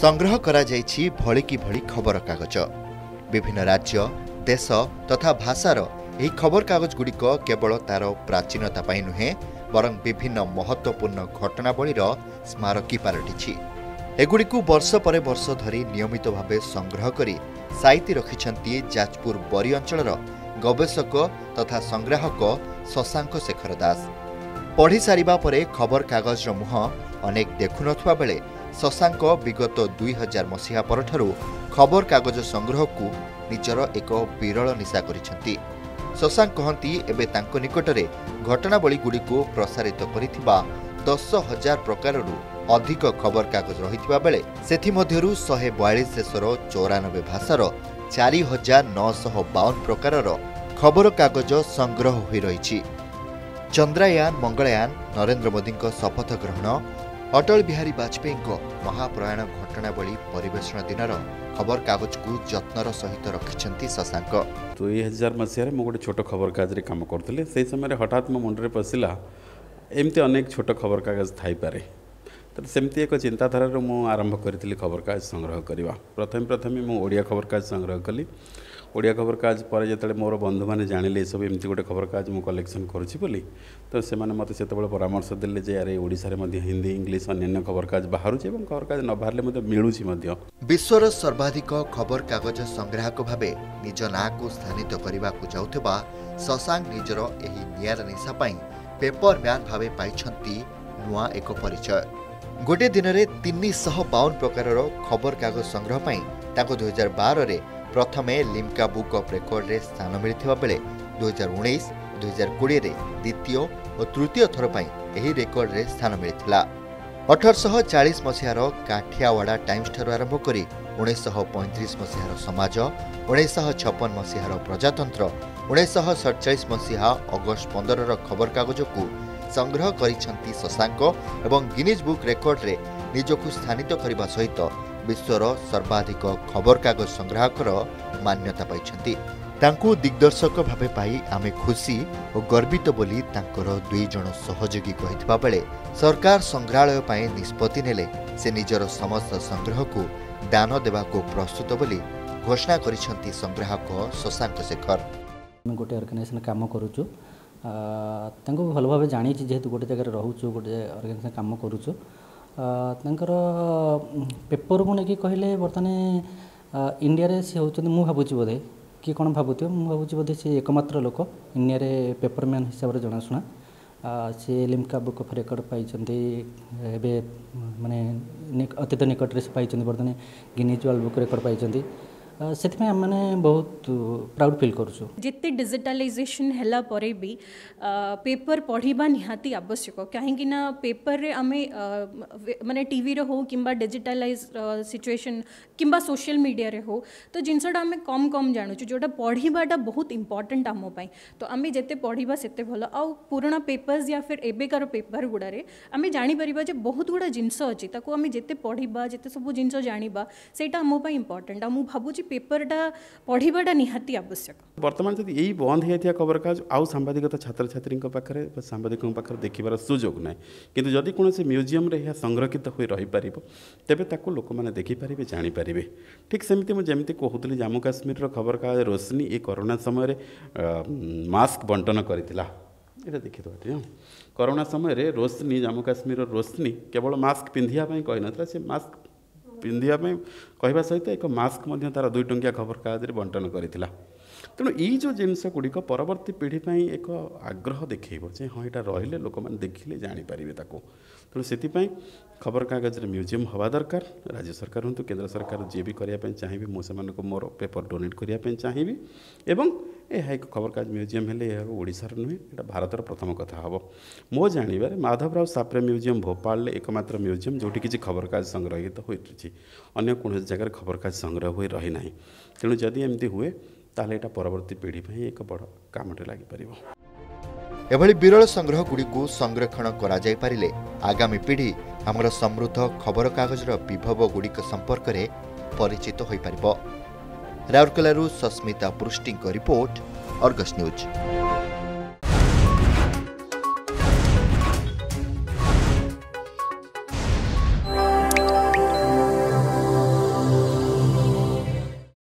ସଂଗ୍ରହ କରାଯାଇଛି ଭଳିକି ଭଳି ଖବରକାଗଜ। ବିଭିନ୍ନ ରାଜ୍ୟ ଦେଶ ତଥା ଭାଷାର ଏହି ଖବରକାଗଜଗୁଡ଼ିକ କେବଳ ତାର ପ୍ରାଚୀନତା ପାଇଁ ନୁହେଁ ବରଂ ବିଭିନ୍ନ ମହତ୍ତ୍ୱପୂର୍ଣ୍ଣ ଘଟଣାବଳୀର ସ୍ମାରକୀ ପାଲଟିଛି। ଏଗୁଡ଼ିକୁ ବର୍ଷ ପରେ ବର୍ଷ ଧରି ନିୟମିତ ଭାବେ ସଂଗ୍ରହ କରି ସାଇତି ରଖିଛନ୍ତି ଯାଜପୁର ବରୀ ଅଞ୍ଚଳର ଗବେଷକ ତଥା ସଂଗ୍ରାହକ ଶଶାଙ୍କ ଶେଖର ଦାସ। ପଢ଼ି ସାରିବା ପରେ ଖବରକାଗଜର ମୁହଁ ଅନେକ ଦେଖୁନଥିବା ବେଳେ ଶଶାଙ୍କ ବିଗତ ଦୁଇ ହଜାର ମସିହା ପରଠାରୁ ଖବରକାଗଜ ସଂଗ୍ରହକୁ ନିଜର ଏକ ବିରଳ ନିଶା କରିଛନ୍ତି। ଶଶାଙ୍କ କହନ୍ତି ଏବେ ତାଙ୍କ ନିକଟରେ ଘଟଣାବଳୀଗୁଡ଼ିକୁ ପ୍ରସାରିତ କରିଥିବା ଦଶ ହଜାର ପ୍ରକାରରୁ ଅଧିକ ଖବରକାଗଜ ରହିଥିବା ବେଳେ ସେଥିମଧ୍ୟରୁ ଶହେ ବୟାଳିଶ ଦେଶର ଚଉରାନବେ ଭାଷାର ଚାରି ହଜାର ନଅଶହ ବାଉନ ପ୍ରକାରର ଖବରକାଗଜ ସଂଗ୍ରହ ହୋଇ ରହିଛି। ଚନ୍ଦ୍ରାୟାନ ମଙ୍ଗଳାୟାନ ନରେନ୍ଦ୍ର ମୋଦିଙ୍କ ଶପଥ ଗ୍ରହଣ ଅଟଳ ବିହାରୀ ବାଜପେୟୀଙ୍କ ମହାପ୍ରୟାଣ ଘଟଣାବଳୀ ପରିବେଷଣ ଦିନର ଖବରକାଗଜକୁ ଯତ୍ନର ସହିତ ରଖିଛନ୍ତି ଶଶାଙ୍କ ଦୁଇ ହଜାର ମସିହାରେ ମୁଁ ଗୋଟେ ଛୋଟ ଖବରକାଗଜରେ କାମ କରୁଥିଲି। ସେହି ସମୟରେ ହଠାତ୍ ମୋ ମୁଣ୍ଡରେ ପଶିଲା ଏମିତି ଅନେକ ଛୋଟ ଖବରକାଗଜ ଥାଇପାରେ। ତ ସେମିତି ଏକ ଚିନ୍ତାଧାରାରୁ ମୁଁ ଆରମ୍ଭ କରିଥିଲି ଖବରକାଗଜ ସଂଗ୍ରହ କରିବା। ପ୍ରଥମେ ପ୍ରଥମେ ମୁଁ ଓଡ଼ିଆ ଖବରକାଗଜ ସଂଗ୍ରହ କଲି। ଓଡ଼ିଆ ଖବରକାଗଜ ପରେ ଯେତେବେଳେ ମୋର ବନ୍ଧୁମାନେ ଜାଣିଲେ ଏସବୁ ଏମିତି ଗୋଟେ ଖବରକାଗଜ ମୁଁ କଲେକ୍ସନ୍ କରୁଛି ବୋଲି ତ ସେମାନେ ମୋତେ ସେତେବେଳେ ପରାମର୍ଶ ଦେଲେ ଯେ ଆରେ ଓଡ଼ିଶାରେ ମଧ୍ୟ ହିନ୍ଦୀ ଇଂଲିଶ ଅନ୍ୟାନ୍ୟ ଖବରକାଗଜ ବାହାରୁଛି ଏବଂ ଖବରକାଗଜ ନ ବାହାରିଲେ ମଧ୍ୟ ମିଳୁଛି ମଧ୍ୟ। ବିଶ୍ୱର ସର୍ବାଧିକ ଖବରକାଗଜ ସଂଗ୍ରାହକ ଭାବେ ନିଜ ନାଁକୁ ସ୍ଥାନିତ କରିବାକୁ ଯାଉଥିବା ଶଶାଙ୍କ ନିଜର ଏହି ନିଆରା ନିଶା ପାଇଁ ପେପର ମ୍ୟାନ୍ ଭାବେ ପାଇଛନ୍ତି ନୂଆ ଏକ ପରିଚୟ। ଗୋଟିଏ ଦିନରେ ତିନିଶହ ବାଉନ ପ୍ରକାରର ଖବରକାଗଜ ସଂଗ୍ରହ ପାଇଁ ତାଙ୍କୁ ଦୁଇହଜାର ବାରରେ ପ୍ରଥମେ ଲିମ୍କା ବୁକ୍ ଅଫ୍ ରେକର୍ଡରେ ସ୍ଥାନ ମିଳିଥିବା ବେଳେ ଦୁଇହଜାର ଉଣେଇଶ ଦୁଇହଜାର କୋଡ଼ିଏରେ ଦ୍ୱିତୀୟ ଓ ତୃତୀୟ ଥର ପାଇଁ ଏହି ରେକର୍ଡରେ ସ୍ଥାନ ମିଳିଥିଲା। ଅଠରଶହ ଚାଳିଶ ମସିହାର କାଠିଆୱାଡ଼ା ଟାଇମ୍ସଠାରୁ ଆରମ୍ଭ କରି ଉଣେଇଶଶହ ପଇଁତିରିଶ ମସିହାର ସମାଜ ଉଣେଇଶଶହ ଛପନ ମସିହାର ପ୍ରଜାତନ୍ତ୍ର ଉଣେଇଶଶହ ସତଚାଳିଶ ମସିହା ଅଗଷ୍ଟ ପନ୍ଦରର ଖବରକାଗଜକୁ ସଂଗ୍ରହ କରିଛନ୍ତି ଶଶାଙ୍କ ଏବଂ ଗିନିଜ୍ ବୁକ୍ ରେକର୍ଡରେ ନିଜକୁ ସ୍ଥାନିତ କରିବା ସହିତ ବିଶ୍ୱର ସର୍ବାଧିକ ଖବରକାଗଜ ସଂଗ୍ରାହକର ମାନ୍ୟତା ପାଇଛନ୍ତି। ତାଙ୍କୁ ଦିଗ୍ଦର୍ଶକ ଭାବେ ପାଇ ଆମେ ଖୁସି ଓ ଗର୍ବିତ ବୋଲି ତାଙ୍କର ଦୁଇ ଜଣ ସହଯୋଗୀ କହିଥିବା ବେଳେ ସରକାର ସଂଗ୍ରହାଳୟ ପାଇଁ ନିଷ୍ପତ୍ତି ନେଲେ ସେ ନିଜର ସମସ୍ତ ସଂଗ୍ରହକୁ ଦାନ ଦେବାକୁ ପ୍ରସ୍ତୁତ ବୋଲି ଘୋଷଣା କରିଛନ୍ତି ସଂଗ୍ରାହକ ଶଶାଙ୍କ ଶେଖର। ଆମେ ଗୋଟେ ଅର୍ଗାନାଇଜେସନ୍ କାମ କରୁଛୁ। ତାଙ୍କୁ ଭଲ ଭାବେ ଜାଣିଛି ଯେହେତୁ ଗୋଟେ ଜାଗାରେ ରହୁଛୁ ଗୋଟେ ଅର୍ଗାନାଇଜେସନ୍ କାମ କରୁଛୁ। ତାଙ୍କର ପେପରକୁ ନେଇକି କହିଲେ ବର୍ତ୍ତମାନ ଆ, ଇଣ୍ଡିଆରେ ସେ ହେଉଛନ୍ତି ମୁଁ ଭାବୁଛି ବୋଧେ କିଏ କ'ଣ ଭାବୁଥିବ? ମୁଁ ଭାବୁଛି ବୋଧେ ସେ ଏକମାତ୍ର ଲୋକ ଇଣ୍ଡିଆରେ ପେପର ମ୍ୟାନ୍ ହିସାବରେ ଜଣାଶୁଣା। ଆ, ସେ ଲିମ୍କା ବୁକ୍ ଅଫ୍ ରେକର୍ଡ଼ ପାଇଛନ୍ତି ଏବେ ମାନେ ନି- ଅତୀତ ନିକଟରେ ସେ ପାଇଛନ୍ତି ବର୍ତ୍ତମାନ ଗିନିଜ୍ ୱାର୍ଲଡ଼ ବୁକ୍ ରେକର୍ଡ଼ ପାଇଛନ୍ତି। ଆ, ସେଥିପାଇଁ ଆମେମାନେ ବହୁତ ପ୍ରାଉଡ଼ ଫିଲ୍ କରୁଛୁ। ଯେତେ ଡିଜିଟାଲାଇଜେସନ୍ ହେଲା ପରେ ବି ପେପର ପଢ଼ିବା ନିହାତି ଆବଶ୍ୟକ। କାହିଁକି ନା ପେପରରେ ଆମେ ଆ, ବେ- ମାନେ ଟିଭିରେ ହଉ କିମ୍ବା ଡିଜିଟାଲାଇଜ୍ ସିଚୁଏସନ୍ କିମ୍ବା ସୋସିଆଲ ମିଡ଼ିଆରେ ହଉ ତ ଜିନିଷଟା ଆମେ କମ୍ କମ୍ ଜାଣୁଛୁ। ଯେଉଁଟା ପଢ଼ିବାଟା ବହୁତ ଇମ୍ପର୍ଟାଣ୍ଟ ଆମ ପାଇଁ। ତ ଆମେ ଯେତେ ପଢ଼ିବା ସେତେ ଭଲ। ଆଉ ପୁରୁଣା ପେପର୍ସ ୟା ଫିର୍ ଏବେକାର ପେପର ଗୁଡ଼ାରେ ଆମେ ଜାଣିପାରିବା ଯେ ବହୁତ ଗୁଡ଼ା ଜିନିଷ ଅଛି। ତାକୁ ଆମେ ଯେତେ ପଢ଼ିବା ଯେତେ ସବୁ ଜିନିଷ ଜାଣିବା ସେଇଟା ଆମ ପାଇଁ ଇମ୍ପର୍ଟାଣ୍ଟ ଆଉ ମୁଁ ଭାବୁଛି পেপরটা পড়িবাটা নিহাতি আবশ্যক বর্তমান যদি এই বন্ধ হয়ে থাকা খবর খবরকাগজ আউ সাংবাদিকতা ছাত্রছাত্রী পাখে বা সাংবাদিক পাখে দেখবার সুযোগ নাই কিন্তু যদি কোণী মিউজিয়ামে এ সংরক্ষিত হয়ে রহিপার তবে তাকে লোক মানে দেখিপারে জাঁপারে ঠিক সেমি যেমি কুলি জম্মু কাশ্মীর খবর খবরকাগজ রোশনী এই করোনা সময় মাস্ক বন্টন করে এটা দেখি দেওয়া টিকে করোনা সময় রোশনী জম্মু কাশ্মীর রোশনী কেবল মাস্ক পিঁধিয়া কই সে মাস্ক ପିନ୍ଧିବା ପାଇଁ କହିବା ସହିତ ଏକ ମାସ୍କ ମଧ୍ୟ ତା'ର ଦୁଇ ଟଙ୍କିଆ ଖବରକାଗଜରେ ବଣ୍ଟନ କରିଥିଲା। ତେଣୁ ଏଇ ଯେଉଁ ଜିନିଷ ଗୁଡ଼ିକ ପରବର୍ତ୍ତୀ ପିଢ଼ି ପାଇଁ ଏକ ଆଗ୍ରହ ଦେଖେଇବ ଯେ ହଁ ଏଇଟା ରହିଲେ ଲୋକମାନେ ଦେଖିଲେ ଜାଣିପାରିବେ ତାକୁ। ତେଣୁ ସେଥିପାଇଁ ଖବରକାଗଜରେ ମ୍ୟୁଜିୟମ୍ ହେବା ଦରକାର। ରାଜ୍ୟ ସରକାର ହୁଅନ୍ତୁ କେନ୍ଦ୍ର ସରକାର ଯିଏ ବି କରିବା ପାଇଁ ଚାହିଁବେ ମୁଁ ସେମାନଙ୍କୁ ମୋର ପେପର ଡୋନେଟ୍ କରିବା ପାଇଁ ଚାହିଁବି। ଏବଂ ଏହା ଏକ ଖବରକାଗଜ ମ୍ୟୁଜିୟମ୍ ହେଲେ ଏହା ଓଡ଼ିଶାର ନୁହେଁ ଏଇଟା ଭାରତର ପ୍ରଥମ କଥା ହେବ। ମୋ ଜାଣିବାରେ ମାଧବରାଓ ସାପ୍ରେ ମ୍ୟୁଜିୟମ୍ ଭୋପାଳରେ ଏକମାତ୍ର ମ୍ୟୁଜିୟମ୍ ଯେଉଁଠି କିଛି ଖବରକାଗଜ ସଂଗ୍ରହିତ ହୋଇଛି। ଅନ୍ୟ କୌଣସି ଜାଗାରେ ଖବରକାଗଜ ସଂଗ୍ରହ ହୋଇ ରହିନାହିଁ ତେଣୁ ଯଦି ଏମିତି ହୁଏ ତାହେଲେ ଏଇଟା ପରବର୍ତ୍ତୀ ପିଢ଼ି ପାଇଁ ଏକ ବଡ଼ କାମଟେ ଲାଗିପାରିବ। ଏଭଳି ବିରଳ ସଂଗ୍ରହଗୁଡ଼ିକୁ ସଂରକ୍ଷଣ କରାଯାଇପାରିଲେ ଆଗାମୀ ପିଢ଼ି ଆମର ସମୃଦ୍ଧ ଖବରକାଗଜର ବିଭବଗୁଡ଼ିକ ସମ୍ପର୍କରେ ପରିଚିତ ହୋଇପାରିବ। ରାଉରକେଲାରୁ ସସ୍ମିତା ପୃଷ୍ଟିଙ୍କ ରିପୋର୍ଟ ଅର୍ଗସ୍ ନ୍ୟୁଜ୍।